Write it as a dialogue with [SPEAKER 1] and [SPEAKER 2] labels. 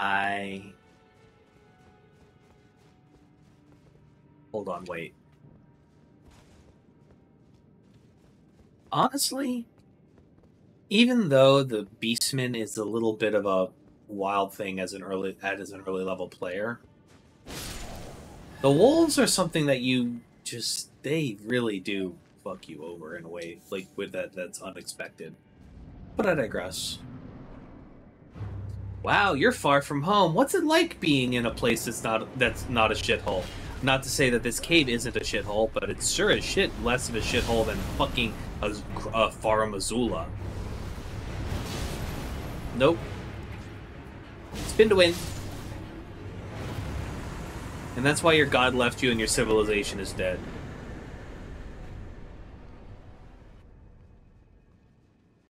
[SPEAKER 1] I. Hold on, wait. Honestly, even though the Beastman is a little bit of a wild thing as an early as an early level player, the wolves are something that you just they really do fuck you over in a way like with that that's unexpected. But I digress. Wow, you're far from home. What's it like being in a place that's not that's not a shithole? Not to say that this cave isn't a shithole, but it's sure as shit less of a shithole than fucking a, a uh, Farum Azula. Nope. Spin to win. And that's why your god left you and your civilization is dead.